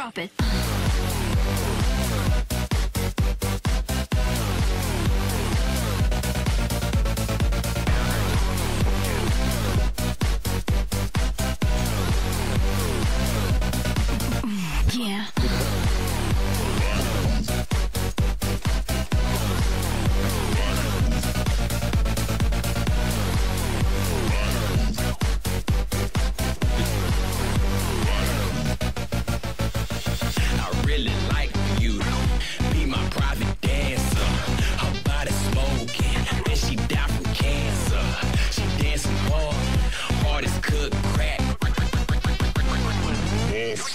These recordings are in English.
drop it. yeah.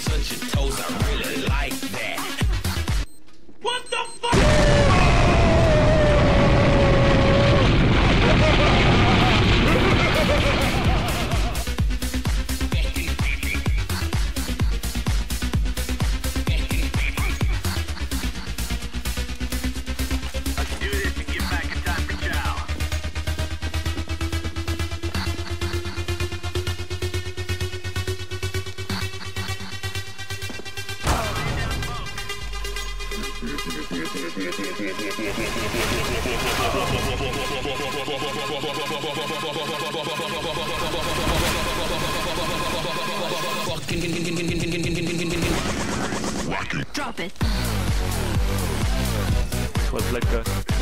touch your toes, I really like Drop it. Was lecker.